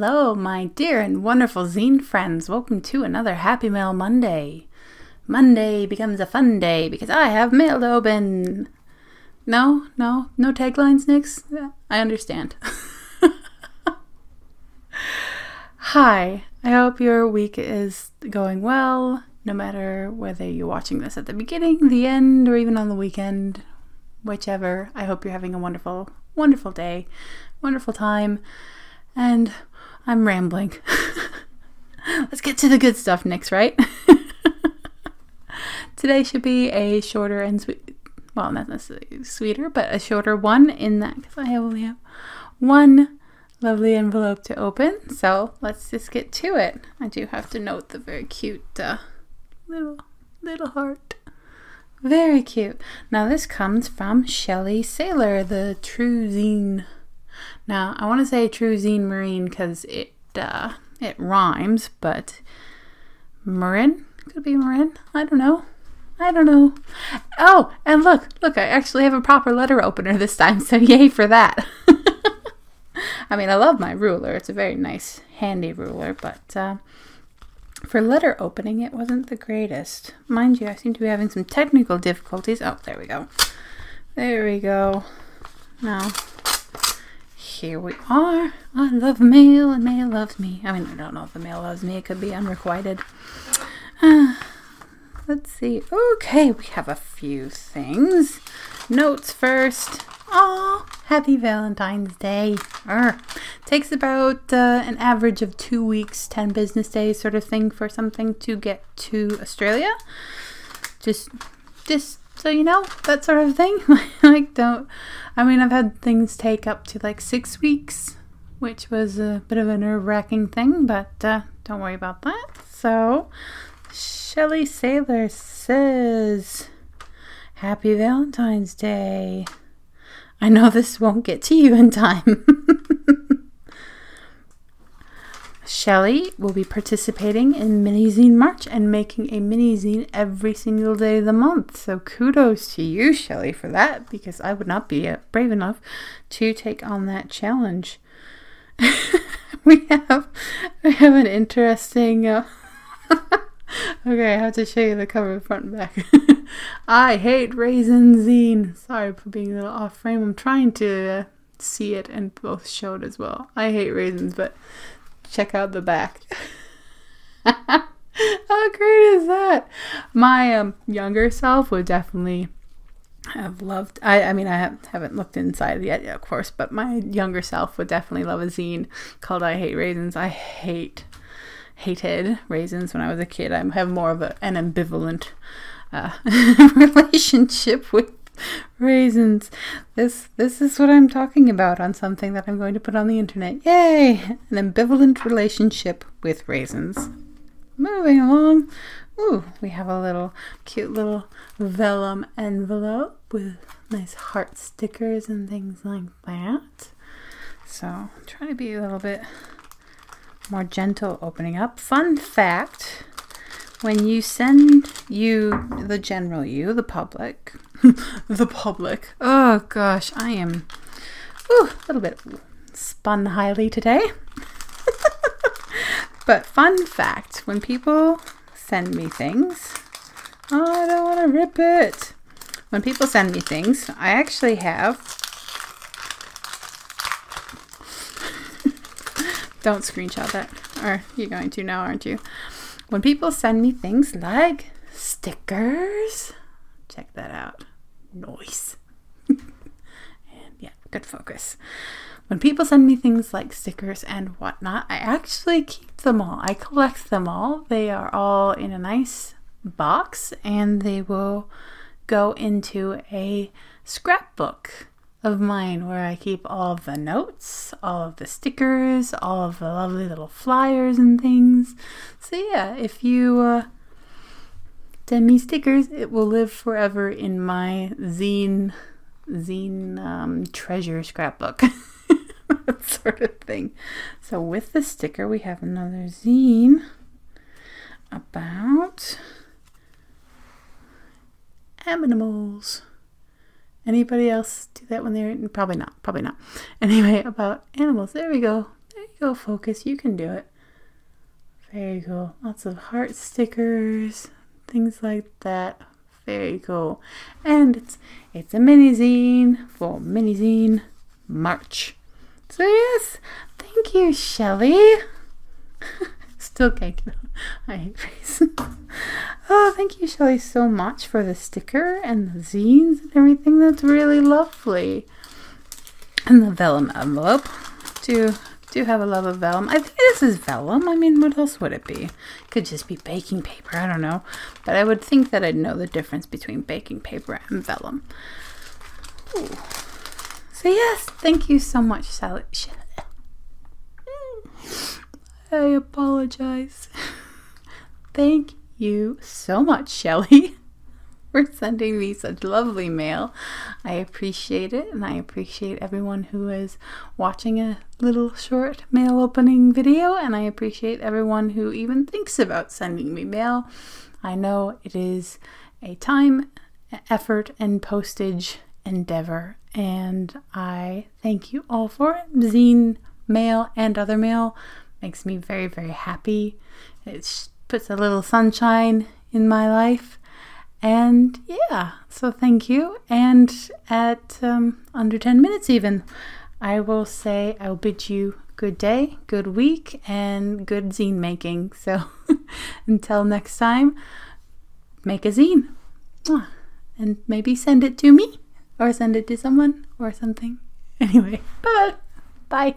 Hello, my dear and wonderful zine friends. Welcome to another Happy Mail Monday. Monday becomes a fun day because I have mail to open. No, no, no taglines, Nyx? I understand. Hi, I hope your week is going well, no matter whether you're watching this at the beginning, the end, or even on the weekend, whichever. I hope you're having a wonderful, wonderful day, wonderful time, and I'm rambling. Let's get to the good stuff, Nyx, right? Today should be a shorter and sweet, well, not necessarily sweeter, but a shorter one in that because I only have one lovely envelope to open. So let's just get to it. I do have to note the very cute uh, little little heart. Very cute. Now this comes from Shelley Saylor, the True Zine. Now I want to say True Zine Marine because it uh, it rhymes, but Marin could be Marin. I don't know. I don't know. Oh, and look, look, I actually have a proper letter opener this time, so yay for that. I mean, I love my ruler. It's a very nice, handy ruler, but uh, for letter opening, it wasn't the greatest. Mind you, I seem to be having some technical difficulties. Oh, there we go. There we go. Now, here we are. I love mail, and mail loves me. I mean, I don't know if the mail loves me. It could be unrequited. Uh, let's see. Okay, we have a few things. Notes first. Oh, happy Valentine's Day. Arr. Takes about uh, an average of two weeks, 10 business days sort of thing for something to get to Australia. Just, just so you know, that sort of thing. like, don't, I mean, I've had things take up to like six weeks, which was a bit of a nerve wracking thing, but uh, don't worry about that. So, Shelley Saylor says, Happy Valentine's Day. I know this won't get to you in time. Shelley will be participating in Mini Zine March and making a mini zine every single day of the month. So kudos to you, Shelley, for that because I would not be uh, brave enough to take on that challenge. we have we have an interesting. Uh, okay, I have to show you the cover front and back. I hate raisin zine. Sorry for being a little off frame. I'm trying to uh, see it and both show it as well. I hate raisins, but check out the back. How great is that? My um, younger self would definitely have loved. I, I mean, I have, haven't looked inside yet, of course, but my younger self would definitely love a zine called "I Hate Raisins." I hate hated raisins when I was a kid. I have more of a, an ambivalent uh, relationship with raisins. This this is what I'm talking about on something that I'm going to put on the internet. Yay! An ambivalent relationship with raisins. Moving along. Ooh, we have a little cute little vellum envelope with nice heart stickers and things like that. So, try to be a little bit more gentle opening up. Fun fact when you send you, the general you, the public, the public, oh gosh, I am ooh, a little bit spun highly today. but fun fact when people send me things, oh, I don't want to rip it. When people send me things, I actually have Don't screenshot that. Or you're going to now, aren't you? When people send me things like stickers, check that out. Noise. and yeah, good focus. When people send me things like stickers and whatnot, I actually keep them all. I collect them all. They are all in a nice box and they will go into a scrapbook of mine where I keep all of the notes, all of the stickers, all of the lovely little flyers and things. So, yeah, if you uh, send me stickers, it will live forever in my zine, zine um, treasure scrapbook. that sort of thing. So, with the sticker, we have another zine about animals. Anybody else do that when they're probably not, probably not. Anyway, about animals. There we go. There you go, focus. You can do it. Very cool. Lots of heart stickers, things like that. Very cool. And it's it's a mini zine for mini zine March. So yes, thank you, Shelley. Still get I hate face. oh, thank you, Shelley, so much for the sticker and the zines and everything. That's really lovely. And the vellum envelope. Do do have a love of vellum. I think this is vellum. I mean, what else would it be? Could just be baking paper. I don't know. But I would think that I'd know the difference between baking paper and vellum. Ooh. So yes, thank you so much, Sally. I apologize. thank you so much, Shelley, for sending me such lovely mail. I appreciate it, and I appreciate everyone who is watching a little short mail opening video, and I appreciate everyone who even thinks about sending me mail. I know it is a time, effort, and postage endeavor, and I thank you all for it. Zine mail and other mail makes me very, very happy. It puts a little sunshine in my life. And yeah, so thank you. And at um, under 10 minutes, even, I will say I'll bid you good day, good week, and good zine making. So until next time, make a zine. And maybe send it to me or send it to someone or something. Anyway, bye. Bye.